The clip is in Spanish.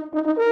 Gracias.